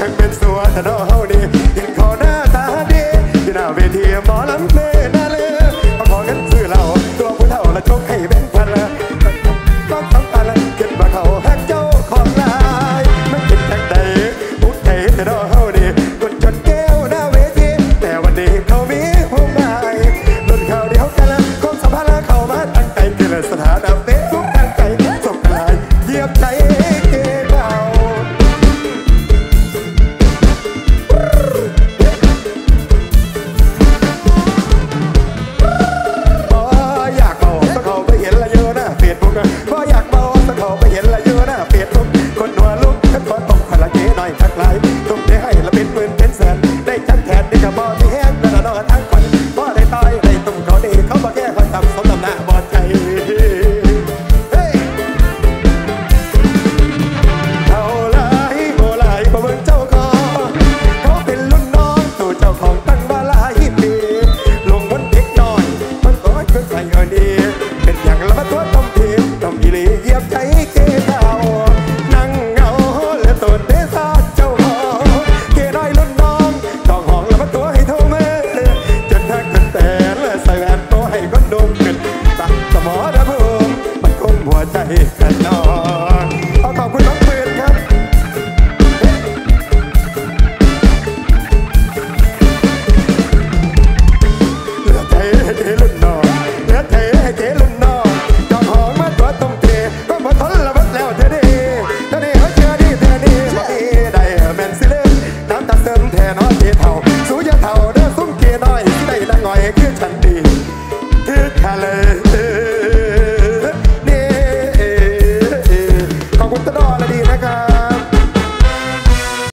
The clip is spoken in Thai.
จังเป็นสัวแต่ดอกเฮาดีเห็นเขาหน้าตาดีอยู่หน้าเวทีหมอลำเพลน่าเลือมาขอเงินซื้อเราตัวผู้เฒ่าละชกให้แบง น้ทักหลายตรงเท กันนอขอบคุณน้องปืนครับเลือเทเทลุ่นอนเลือเทเทลุ่นอนจอมหอมมาตัวตรงเทก็มาทนละบัดแล้วเธอดีเธอดีเขาเชื่อดีเธอดีบอกดีได้แมนซิเล่น้ำตาเติมแทนอเทเท่าสูยาเท่าเด้อซุ้มเกน้อยที่ได้ละง่อยคือฉันดีคือทะเล with it.